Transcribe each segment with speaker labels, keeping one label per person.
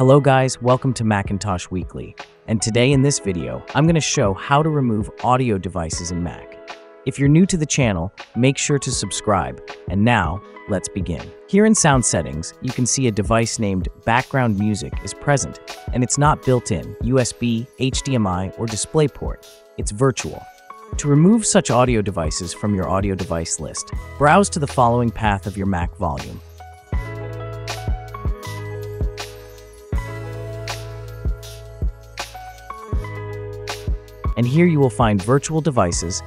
Speaker 1: Hello guys, welcome to Macintosh Weekly. And today in this video, I'm going to show how to remove audio devices in Mac. If you're new to the channel, make sure to subscribe. And now, let's begin. Here in Sound Settings, you can see a device named Background Music is present, and it's not built-in USB, HDMI, or DisplayPort. It's virtual. To remove such audio devices from your audio device list, browse to the following path of your Mac volume. And here you will find virtual devices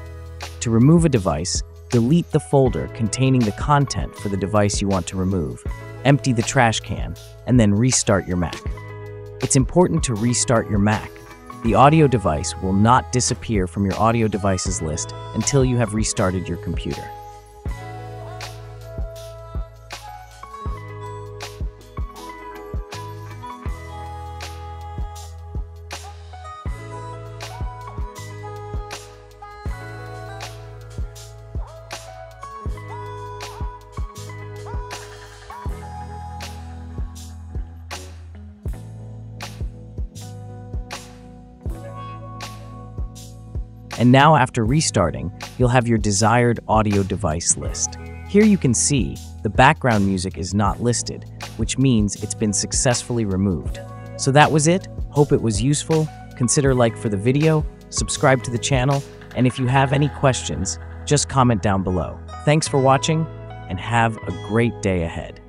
Speaker 1: to remove a device, delete the folder containing the content for the device you want to remove, empty the trash can, and then restart your Mac. It's important to restart your Mac. The audio device will not disappear from your audio devices list until you have restarted your computer. And now after restarting, you'll have your desired audio device list. Here you can see the background music is not listed, which means it's been successfully removed. So that was it. Hope it was useful. Consider like for the video, subscribe to the channel, and if you have any questions, just comment down below. Thanks for watching, and have a great day ahead.